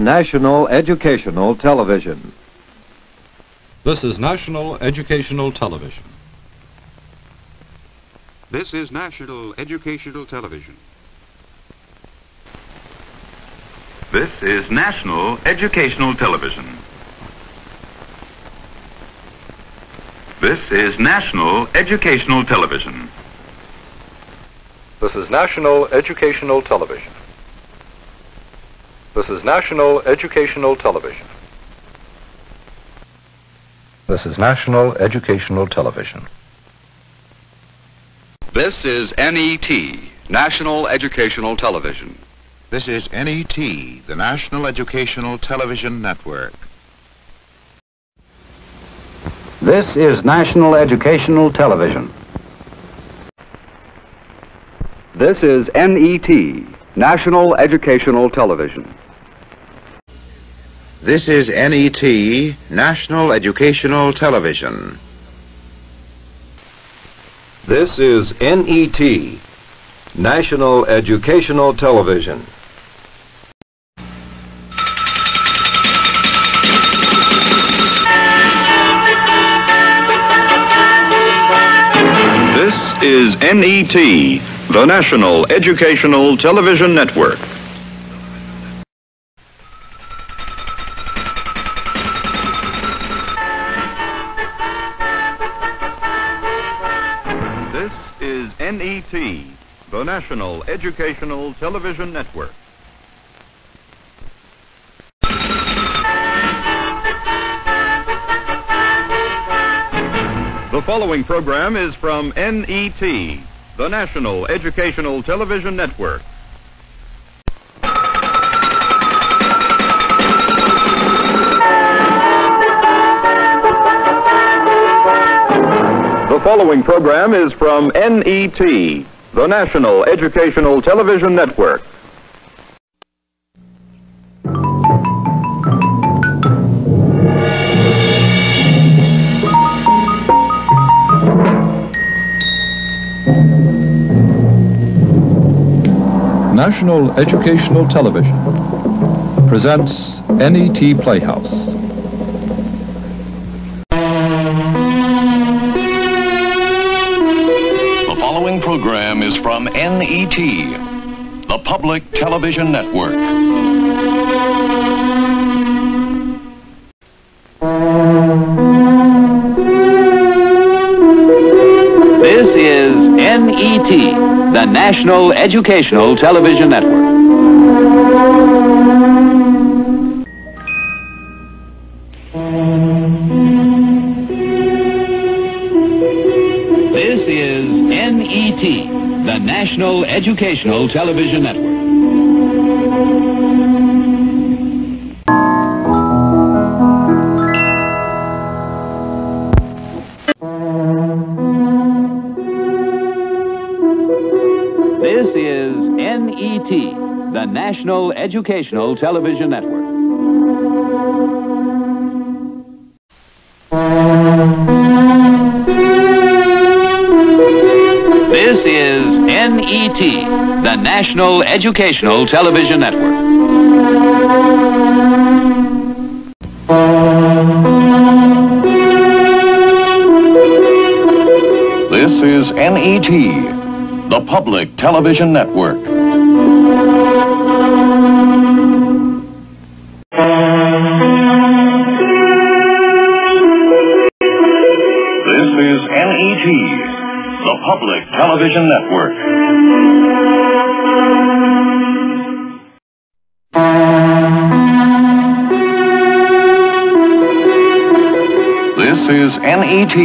This is National Educational Television. This is National Educational Television. This is National Educational Television. This is National Educational Television. This is National Educational Television. This is National Educational Television. This is National Educational Television. This is National Educational Television. This is NET, National Educational Television. This is NET, the National Educational Television Network. This is National Educational Television. This is NET, National Educational Television. This is NET, National Educational Television. This is NET, National Educational Television. This is NET, the National Educational Television Network. NET, the National Educational Television Network. The following program is from NET, the National Educational Television Network. The following program is from NET, the National Educational Television Network. National Educational Television presents NET Playhouse. From NET, the Public Television Network. This is NET, the National Educational Television Network. Educational Television Network. This is NET, the National Educational Television Network. NET, the National Educational Television Network. This is NET, the Public Television Network. This is NET, the Public Television Network. This is NET,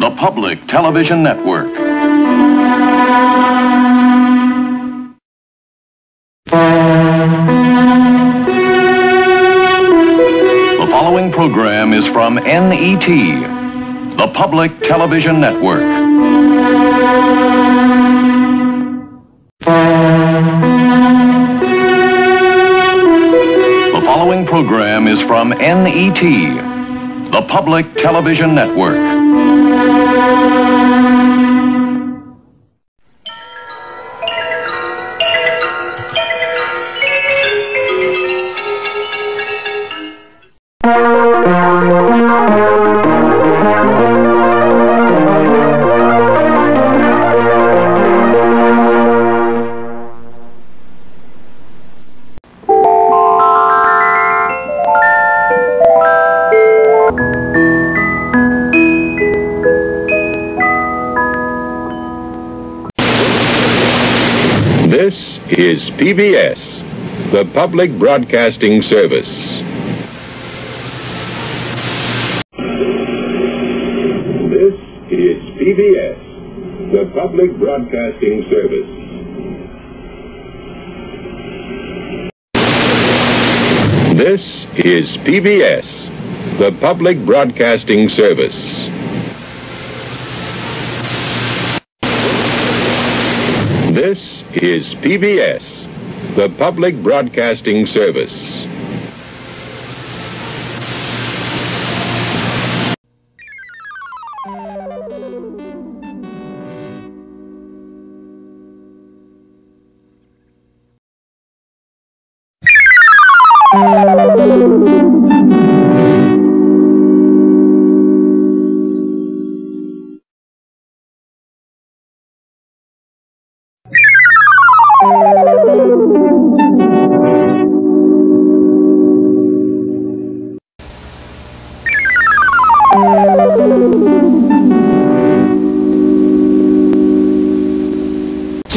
the Public Television Network. The following program is from NET, the Public Television Network. Program is from NET, the Public Television Network. Is PBS, the Public Broadcasting Service. This is PBS, the Public Broadcasting Service. This is PBS, the Public Broadcasting Service. This is PBS, the Public Broadcasting Service.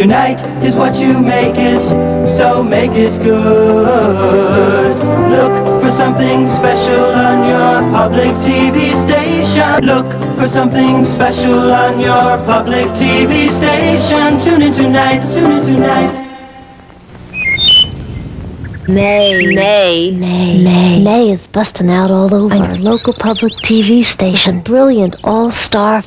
Tonight is what you make it, so make it good. Look for something special on your public TV station. Look for something special on your public TV station. Tune in tonight, tune in tonight. May, May, May, May, May is busting out all over on your local public TV station. Brilliant all-star.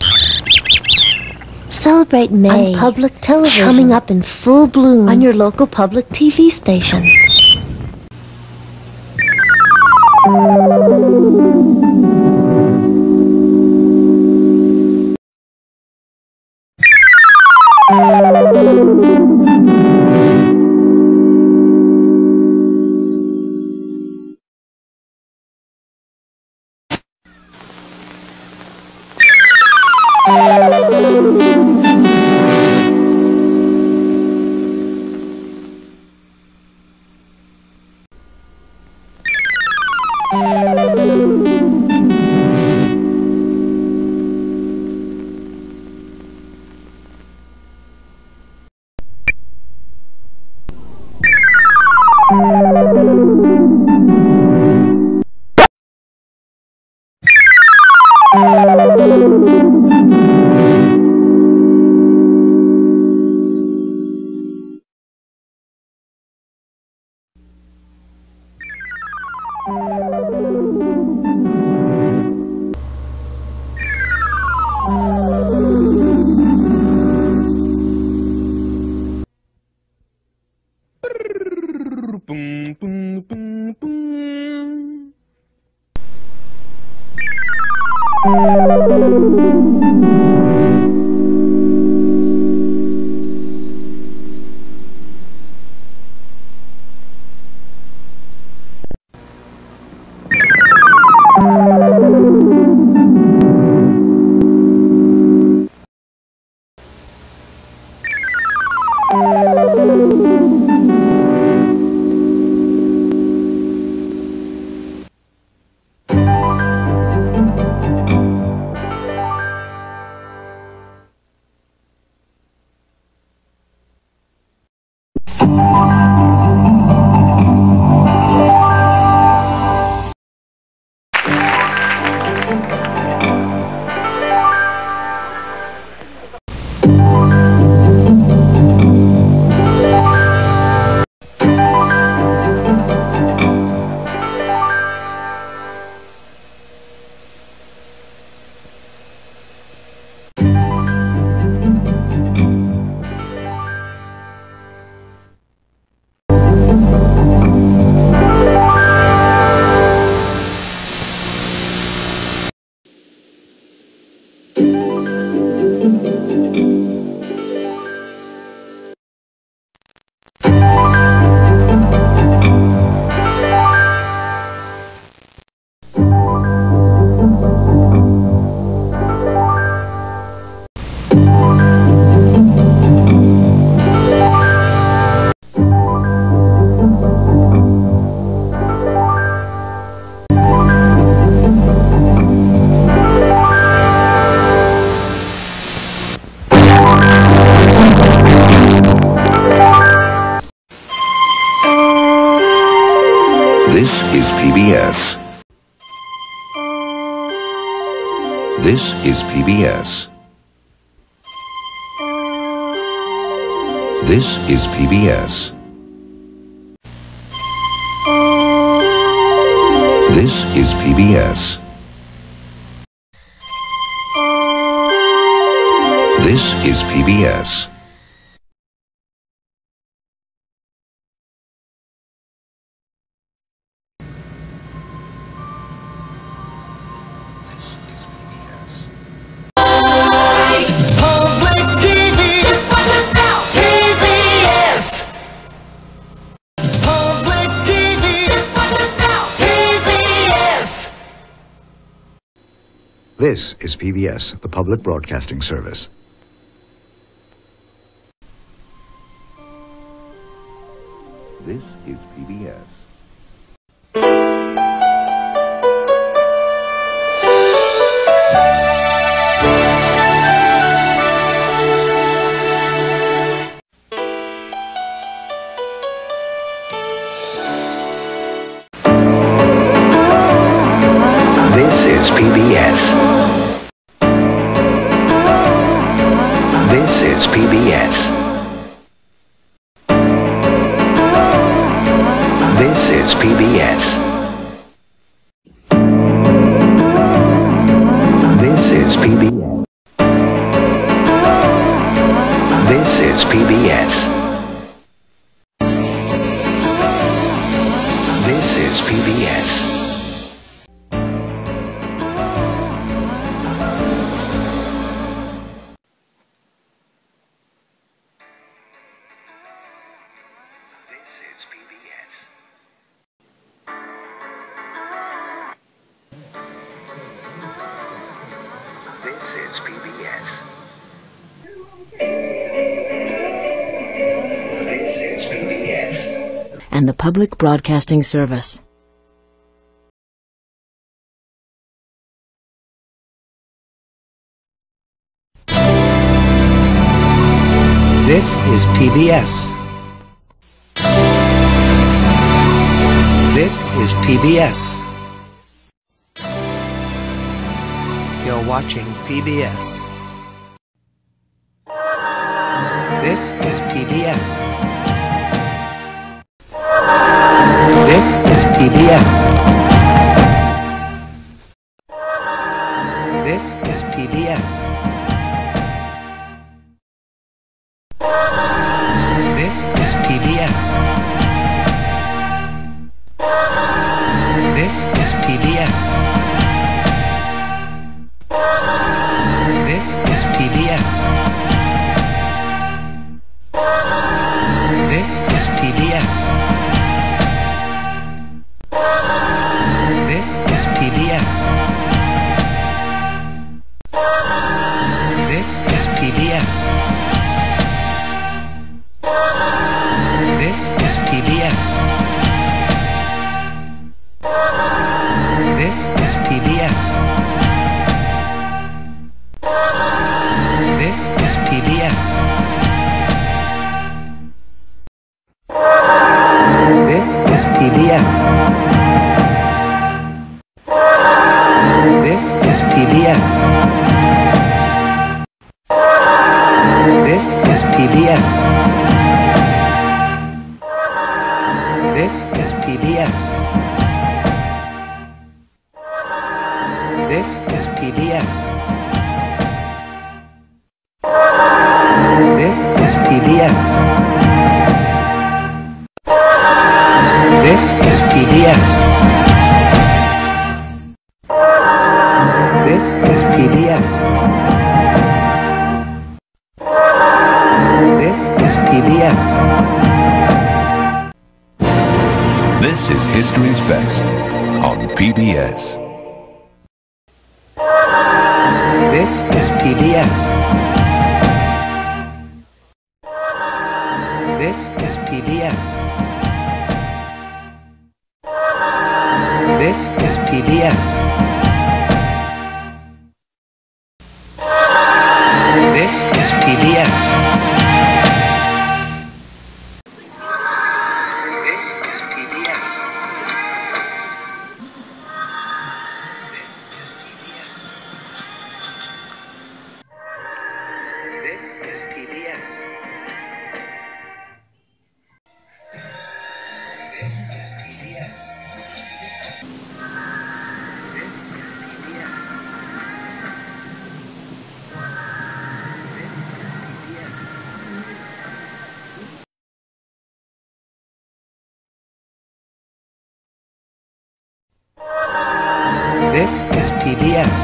Celebrate May on public television. Coming up in full bloom on your local public TV station. Thank you. PBS. This is PBS. This is PBS. This is PBS. This is PBS. This is PBS, the public broadcasting service. This is PBS. And the Public Broadcasting Service. This is PBS. This is PBS. You're watching PBS. This is PBS. This is PBS. This is PBS. PBS. This is History's Best on PBS. This is PBS. This is PBS. This is PBS. This is PBS.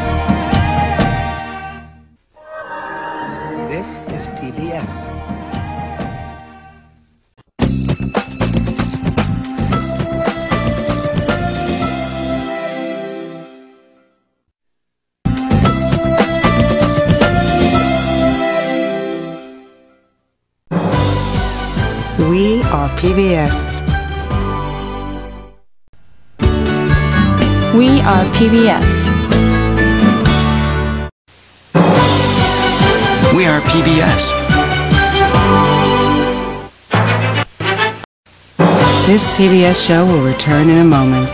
This is PBS. We are PBS. We are PBS. We are PBS. This PBS show will return in a moment.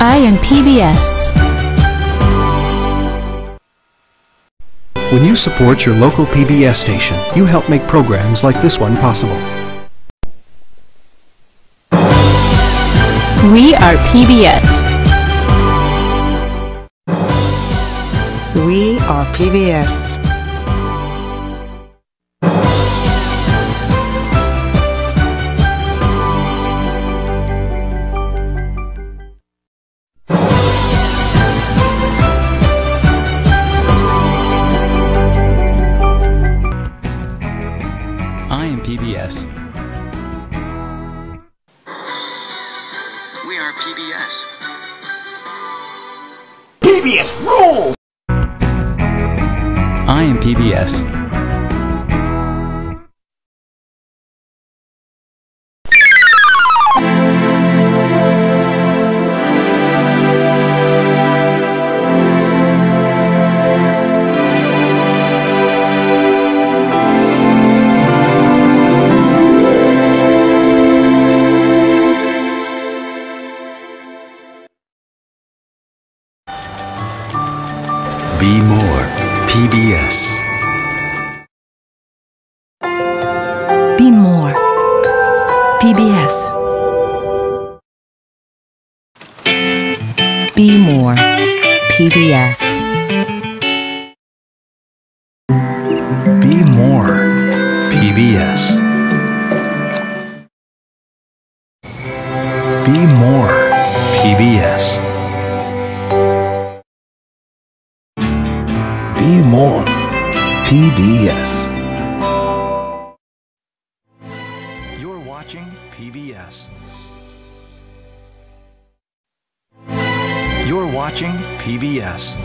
I am PBS. When you support your local PBS station, you help make programs like this one possible. We are PBS. We are PBS. I am PBS. PBS. PBS rules! I am PBS. Be more. PBS. Be more. PBS. Be more. PBS. Watching PBS. You're watching PBS.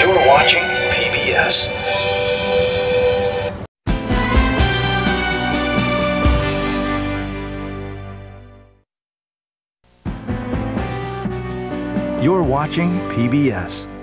You're watching PBS. You're watching PBS.